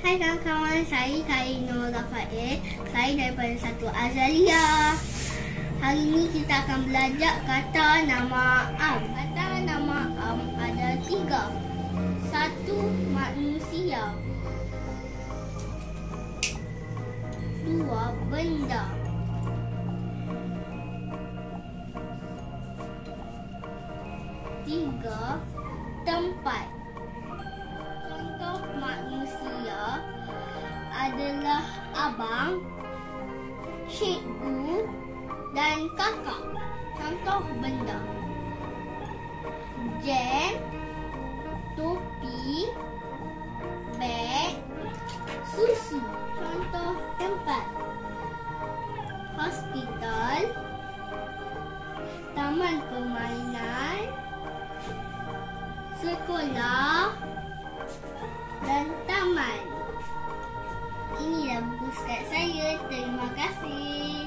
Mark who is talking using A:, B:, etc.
A: Hai kawan-kawan, saya Kak Nur Rafael. Saya daripada Satu Azalia. Hari ini kita akan belajar kata nama Am. Kata nama Am ada tiga. Satu, manusia. Dua, benda. Tiga, tempat. Adalah abang, cikgu dan kakak. Contoh benda. Jam, topi, beg, susu. Contoh tempat. Hospital, taman permainan, sekolah saya. Terima kasih.